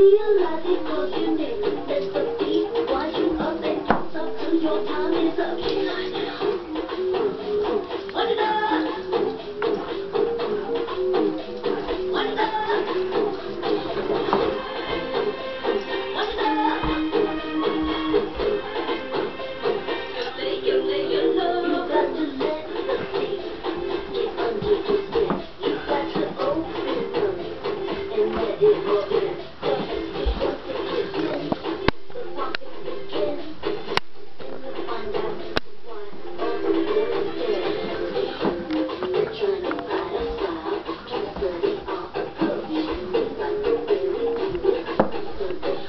Realizing what you made, that's the beat, up and toss your time is up.